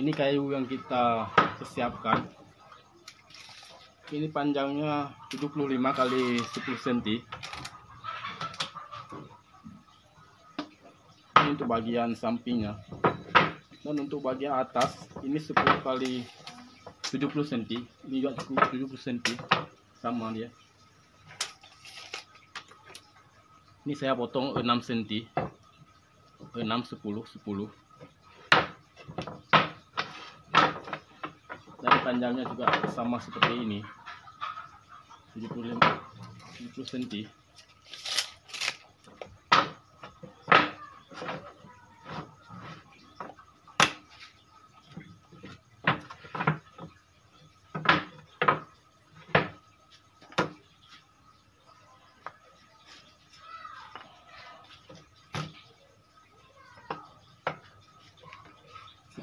ini kayu yang kita siapkan ini panjangnya 75 kali 10 cm ini untuk bagian sampingnya. Dan untuk bagian atas ini 10 kali 70 cm ini juga 70 cm sama dia. Ini saya potong 6 cm 6 10 10 panjangnya juga sama seperti ini. 75 70 cm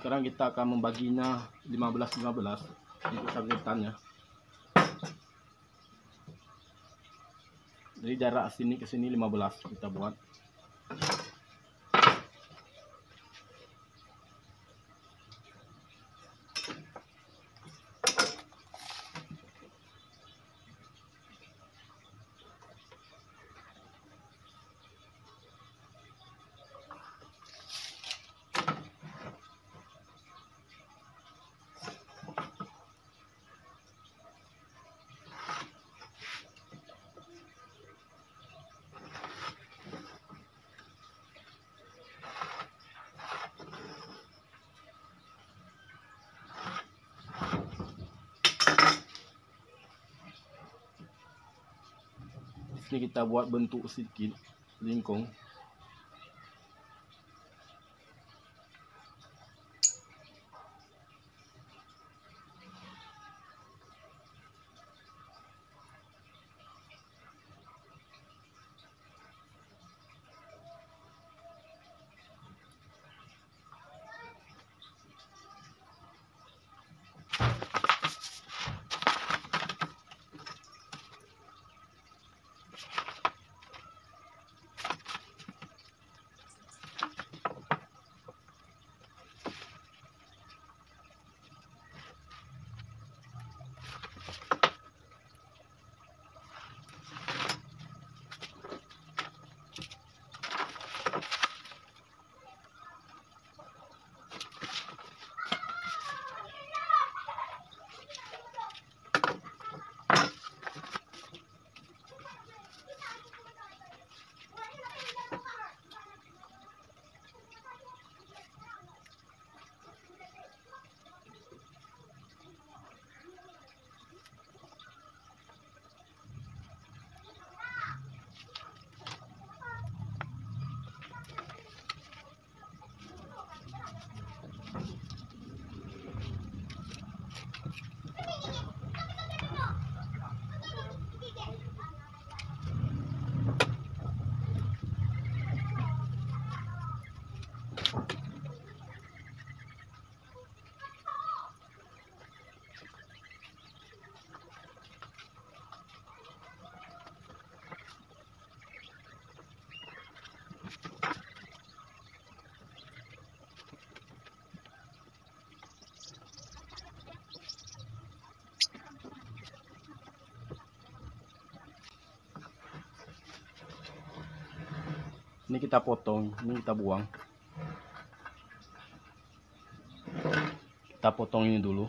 sekarang kita akan membaginya 15 15 untuk sabetannya jadi jarak sini ke sini 15 kita buat kita buat bentuk sedikit lingkung ini kita potong ini kita buang. Kita potong ini dulu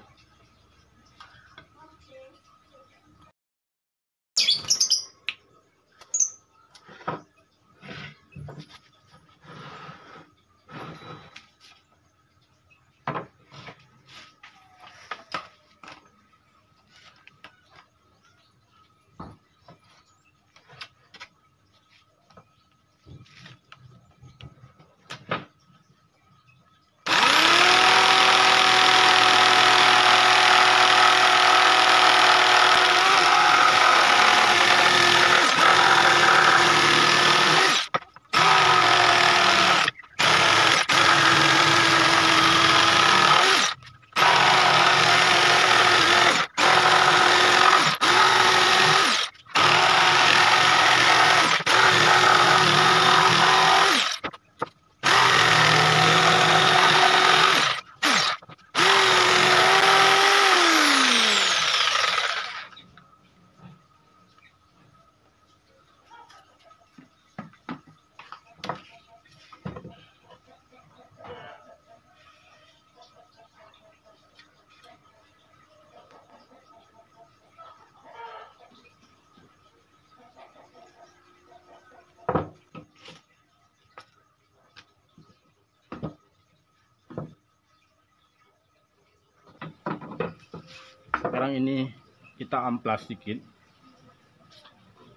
sekarang ini kita amplas sedikit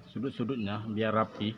sudut-sudutnya biar rapi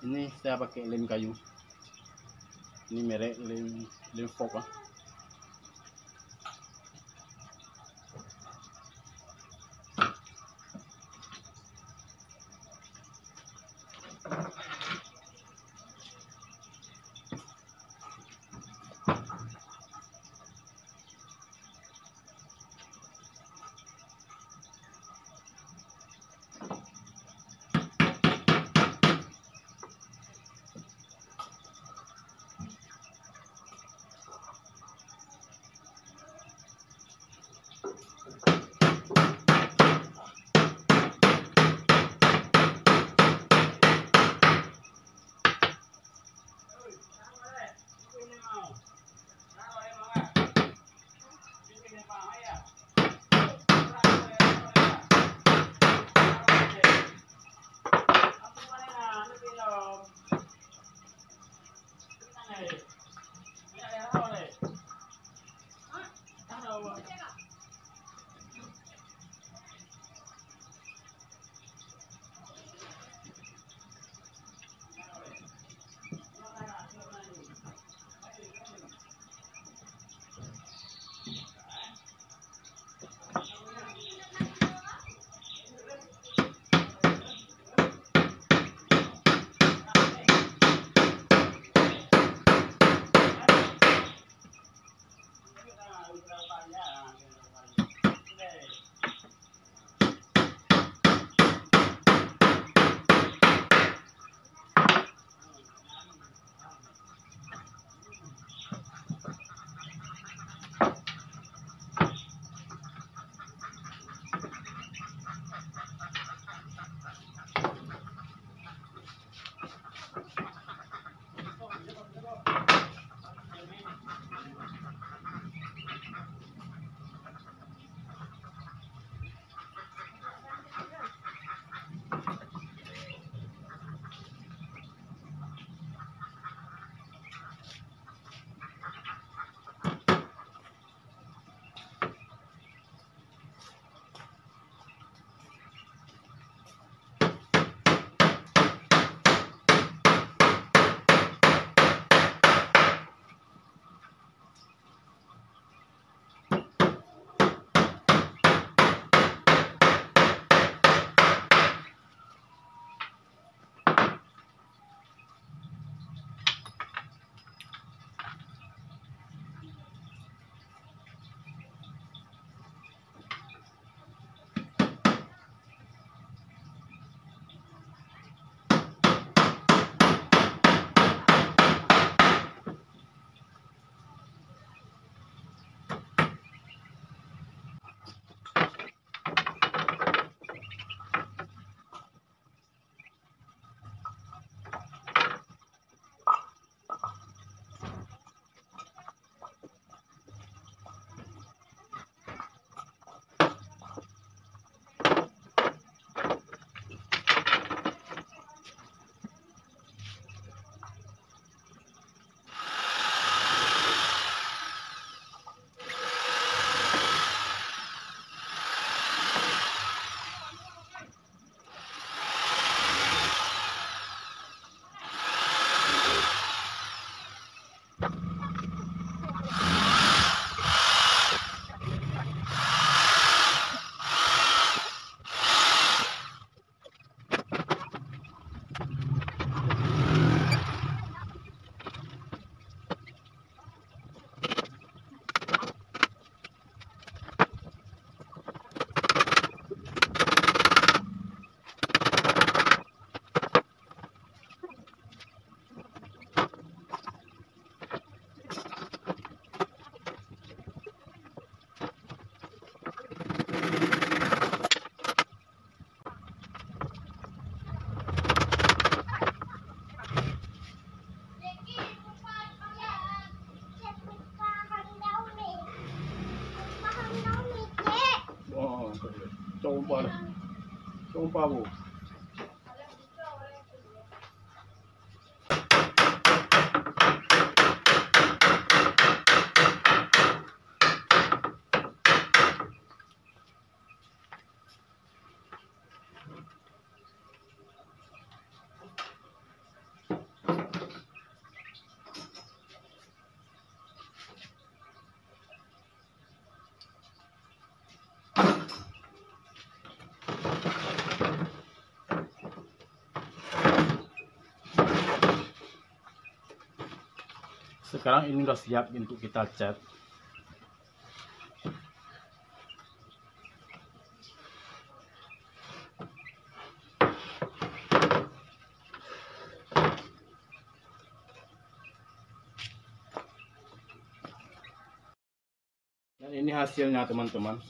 ini saya pakai lem kayu ini merek lem lem fork ah. falou. Sekarang ini udah siap untuk kita cat dan ini hasilnya teman-teman